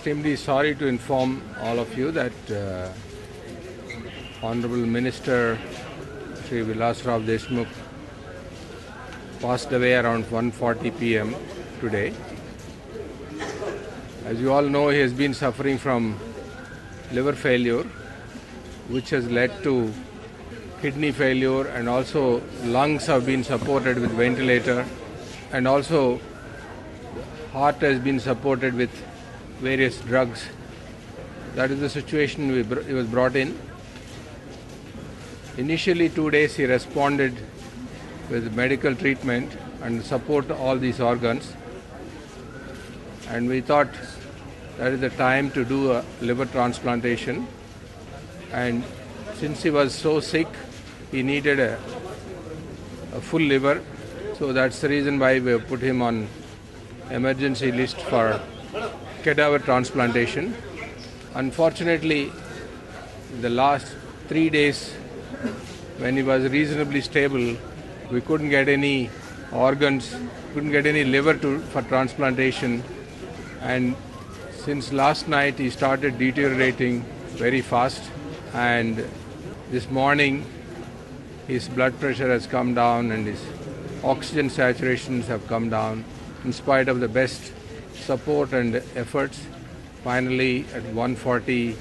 extremely sorry to inform all of you that uh, Honorable Minister Sri Vilasrao Deshmukh passed away around 1:40 p.m. today. As you all know, he has been suffering from liver failure, which has led to kidney failure, and also lungs have been supported with ventilator, and also heart has been supported with various drugs. That is the situation he was brought in. Initially, two days he responded with medical treatment and support all these organs. And we thought that is the time to do a liver transplantation. And since he was so sick, he needed a, a full liver. So that's the reason why we put him on emergency list for cadaver transplantation. Unfortunately, the last three days, when he was reasonably stable, we couldn't get any organs, couldn't get any liver to, for transplantation. And since last night, he started deteriorating very fast. And this morning, his blood pressure has come down and his oxygen saturations have come down in spite of the best support and efforts. Finally, at 140,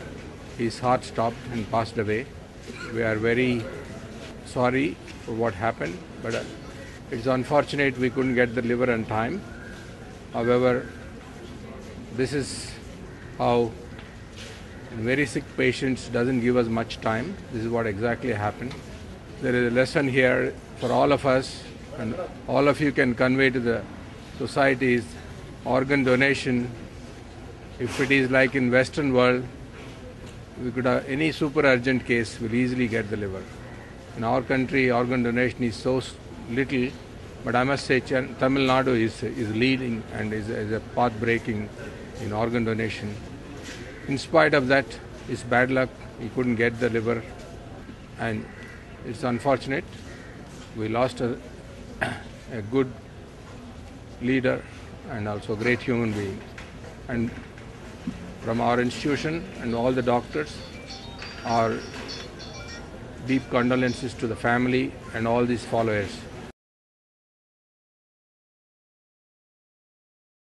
his heart stopped and passed away. We are very sorry for what happened, but uh, it's unfortunate we couldn't get the liver on time. However, this is how very sick patients doesn't give us much time. This is what exactly happened. There is a lesson here for all of us, and all of you can convey to the societies organ donation. If it is like in Western world, we could have any super urgent case will easily get the liver. In our country, organ donation is so little, but I must say Tamil Nadu is, is leading and is, is a path breaking in organ donation. In spite of that, it's bad luck. He couldn't get the liver, and it's unfortunate. We lost a, a good leader and also great human being. And from our institution and all the doctors, our deep condolences to the family and all these followers.